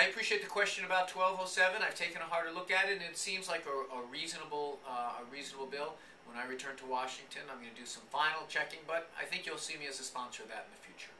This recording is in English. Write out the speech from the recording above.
I appreciate the question about 1207. I've taken a harder look at it, and it seems like a, a reasonable, uh, a reasonable bill. When I return to Washington, I'm going to do some final checking, but I think you'll see me as a sponsor of that in the future.